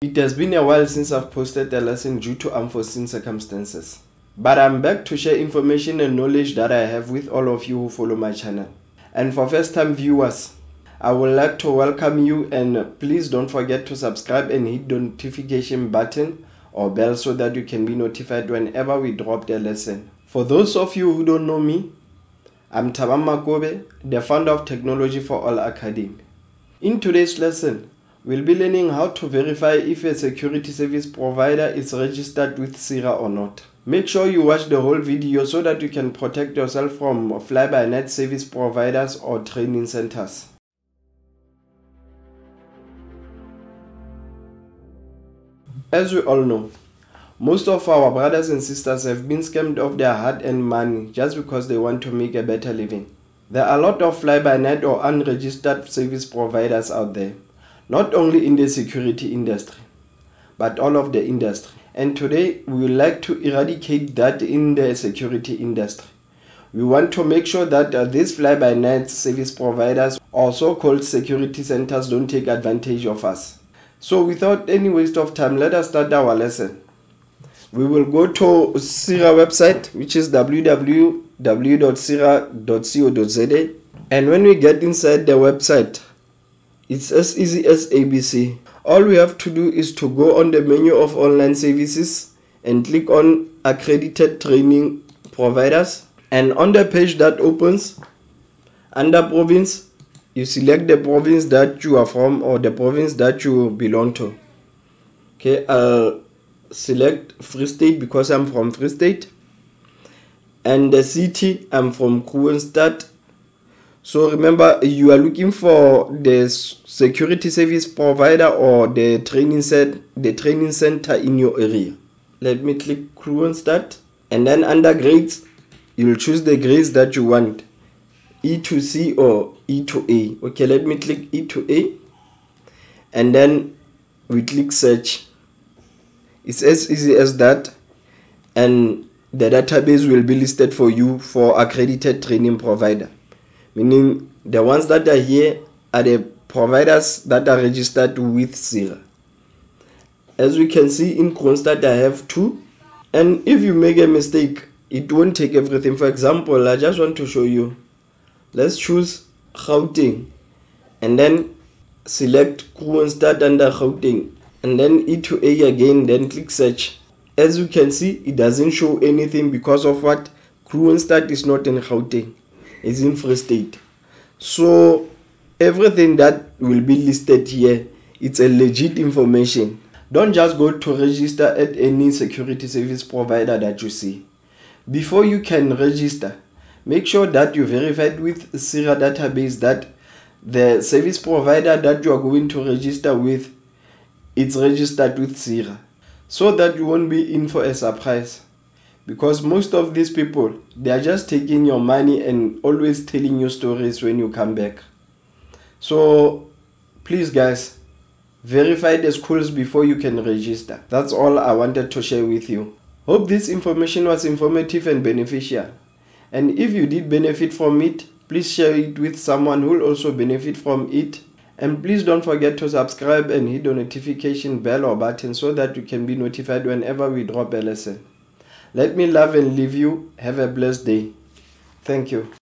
It has been a while since I've posted a lesson due to unforeseen circumstances. But I'm back to share information and knowledge that I have with all of you who follow my channel. And for first time viewers, I would like to welcome you and please don't forget to subscribe and hit the notification button or bell so that you can be notified whenever we drop the lesson. For those of you who don't know me, I'm Thabang Makobe, the founder of Technology for All Academy. In today's lesson, We'll be learning how to verify if a security service provider is registered with Psira or not. Make sure you watch the whole video so that you can protect yourself from fly-by-night service providers or training centers. As we all know, most of our brothers and sisters have been scammed of their hard-earned money just because they want to make a better living. There are a lot of fly-by-night or unregistered service providers out there not only in the security industry, but all of the industry. And today we would like to eradicate that in the security industry. We want to make sure that uh, these fly-by-night service providers or so-called security centers don't take advantage of us. So without any waste of time, let us start our lesson. We will go to Psira website, which is www.psira.co.za. And when we get inside the website, it's as easy as ABC. All we have to do is to go on the menu of online services and click on accredited training providers. And on the page that opens, under province, you select the province that you are from or the province that you belong to. Okay, I'll select Free State because I'm from Free State. And the city, I'm from Kroonstad so remember, you are looking for the security service provider or the training set, the training center in your area. Let me click Kroonstad and then under grades, you'll choose the grades that you want. E to C or E to A. Okay, let me click E to A and then we click search. It's as easy as that and the database will be listed for you for accredited training provider meaning the ones that are here are the providers that are registered with Psira. As we can see in Kroonstad, I have two. And if you make a mistake, it won't take everything. For example, I just want to show you. Let's choose Gauteng and then select Kroonstad under Gauteng and then E to A again, then click search. As you can see, it doesn't show anything because of what Kroonstad is not in Gauteng is in Free State. So everything that will be listed here, it's a legit information. Don't just go to register at any security service provider that you see. Before you can register, make sure that you verified with Psira database that the service provider that you are going to register with it's registered with Psira so that you won't be in for a surprise because most of these people they are just taking your money and always telling you stories when you come back. So please guys verify the schools before you can register. That's all i wanted to share with you. Hope this information was informative and beneficial. And if you did benefit from it please share it with someone who will also benefit from it. And please don't forget to subscribe and hit the notification bell or button so that you can be notified whenever we drop a lesson let me love and leave you. Have a blessed day. Thank you.